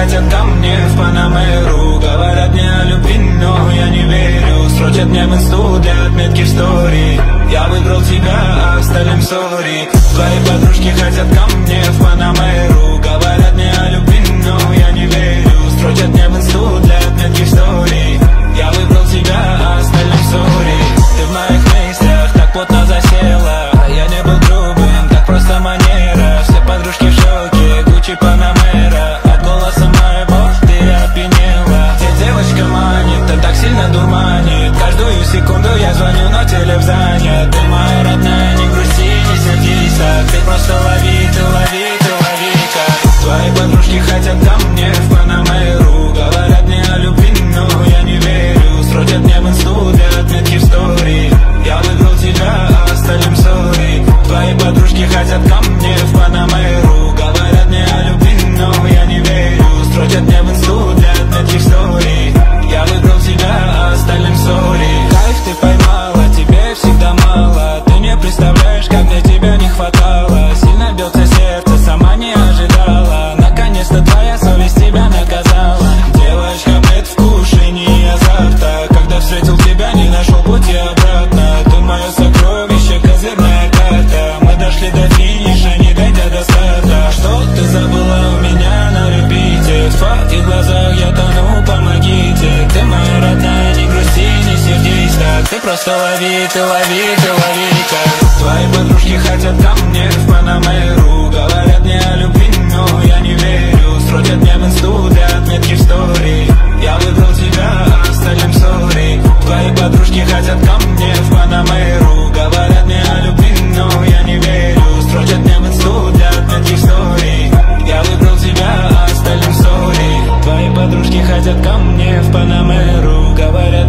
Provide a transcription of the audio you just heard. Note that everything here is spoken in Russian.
хотят ко мне в Панамеру. Говорят мне о любви, но я не верю. Срочат мне в для отметки в стори. Я выбрал тебя, а остальным сори. Твои подружки хотят ко мне в Панамеру. меня дурманит Каждую секунду я звоню, но телев занят Ты горит факт, в глазах я тону, помогите Ты моя родная, не грусти, не сердись так. Ты просто лови, ты лови, ты лови как Твои подружки хотят ко мне. В Панамеру Говорят Заходят ко мне в Панамеру, говорят